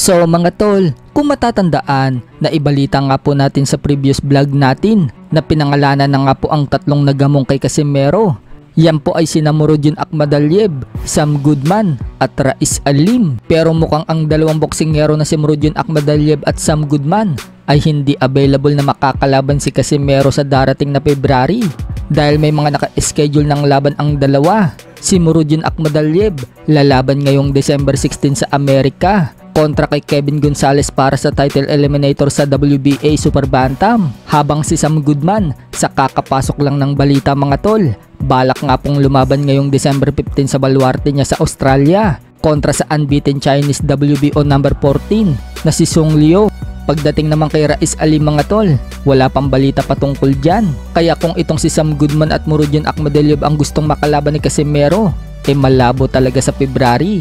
So mga tol, kung matatandaan, naibalita nga po natin sa previous vlog natin na pinangalanan na nga po ang tatlong nagamong kay Casimero. Yan po ay sina Murodjin Akmadaliev, Sam Goodman at Rais Alim. Pero mukhang ang dalawang boksingero na si Murodjin Akmadaliev at Sam Goodman ay hindi available na makakalaban si Casimero sa darating na February dahil may mga naka-schedule ng laban ang dalawa. Si Murodjin Akmadaliev lalaban ngayong December 16 sa Amerika kontra kay Kevin Gonzalez para sa title eliminator sa WBA Super Bantam. Habang si Sam Goodman sa kakapasok lang ng balita mga tol, balak nga pong lumaban ngayong December 15 sa baluarte niya sa Australia kontra sa unbeaten Chinese WBO number 14 na si Sung Liu. Pagdating naman kay Rais Ali mga tol, wala pang balita patungkol dyan. Kaya kung itong si Sam Goodman at Murodjan Akmadelyov ang gustong makalaban ni Casimero, eh malabo talaga sa February.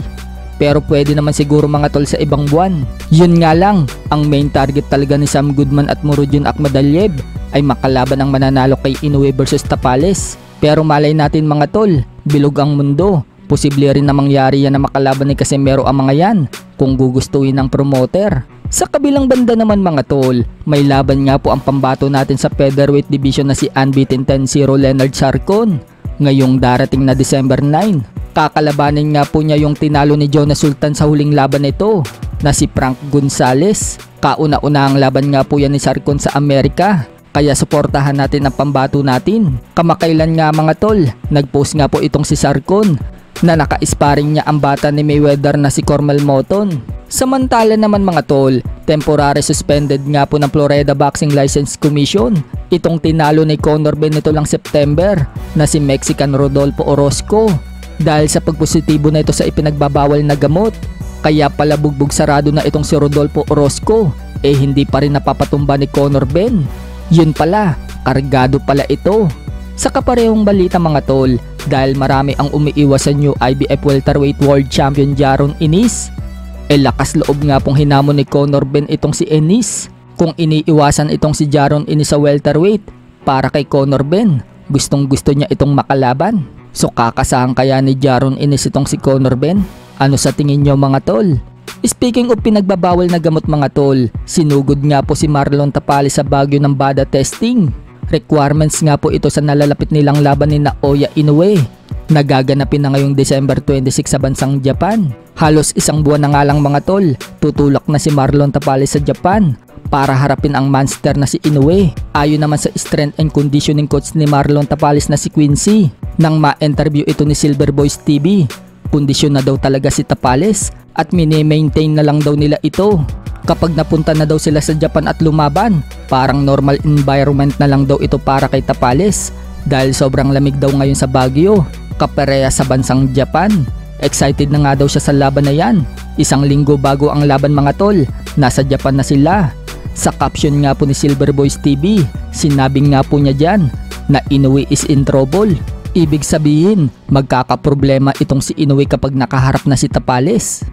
Pero pwede naman siguro mga tol sa ibang buwan. Yun nga lang, ang main target talaga ni Sam Goodman at Murodjan Akmadalyev ay makalaban ang mananalo kay Inoue versus Tapales. Pero malay natin mga tol, bilog ang mundo. Posible rin na mangyari yan na makalaban ni Casimero ang mga yan kung gugustuhin ng promoter. Sa kabilang banda naman mga tol, may laban nga po ang pambato natin sa featherweight division na si unbeaten 10-0 Leonard Sarcon. Ngayong darating na December 9, kakalabanin nga po niya yung tinalo ni Jonas Sultan sa huling laban nito na si Frank Gonzalez. Kauna-una ang laban nga po yan ni Sarcon sa Amerika kaya suportahan natin ang pambato natin. Kamakailan nga mga tol, nagpost nga po itong si Sarcon na naka-sparring niya ang bata ni Mayweather na si Cormel Moton Samantala naman mga tol, temporary suspended nga po ng Florida Boxing License Commission itong tinalo ni Conor Ben nito lang September na si Mexican Rodolfo Orozco dahil sa pagpositibo na ito sa ipinagbabawal na gamot. Kaya pala bugbog sarado na itong si Rodolfo Orozco eh hindi pa rin napapatumba ni Conor Ben. Yun pala, kargado pala ito. Sa kaparehong balita mga tol, dahil marami ang umiiwas sa new IBF Welterweight World Champion Jaron Inis E lakas loob nga pong hinamon ni Conor Ben itong si Ennis kung iniiwasan itong si Jaron Ennis sa welterweight para kay Conor Ben. Gustong gusto niya itong makalaban. So kakasahan kaya ni Jaron Ennis itong si Conor Ben? Ano sa tingin nyo mga tol? Speaking of pinagbabawal na gamot mga tol, sinugod nga po si Marlon Tapali sa Baguio ng BADA testing. Requirements nga po ito sa nalalapit nilang laban ni Naoya Inoue. Nagaganapin na ngayong December 26 sa bansang Japan. Halos isang buwan na nga lang mga tol, tutulak na si Marlon Tapales sa Japan para harapin ang monster na si Inoue. Ayon naman sa strength and conditioning coach ni Marlon Tapales na si Quincy. Nang ma-interview ito ni Silver Boys TV, kondisyon na daw talaga si Tapales at mini-maintain na lang daw nila ito. Kapag napunta na daw sila sa Japan at lumaban, parang normal environment na lang daw ito para kay Tapales dahil sobrang lamig daw ngayon sa Baguio, kapareha sa bansang Japan. Excited na nga daw siya sa laban na yan. Isang linggo bago ang laban mga tol, nasa Japan na sila. Sa caption nga po ni Silver Boys TV, sinabing nga po niya dyan na Inoue is in trouble. Ibig sabihin, magkakaproblema itong si Inoue kapag nakaharap na si Tapales.